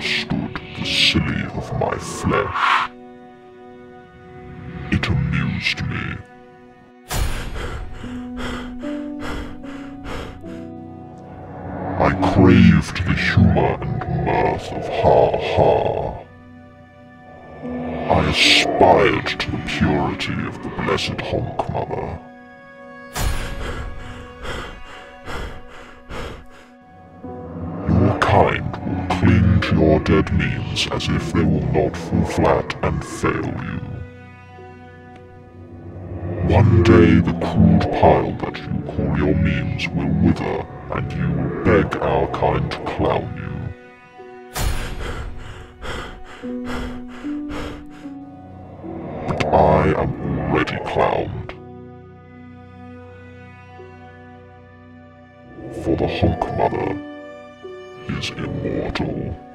Understood the silly of my flesh. It amused me. I craved the humor and mirth of ha ha. I aspired to the purity of the blessed Honk Mother. Your kind will cling your dead memes as if they will not fall flat and fail you. One day the crude pile that you call your memes will wither and you will beg our kind to clown you. But I am already clowned. For the Honk Mother is immortal.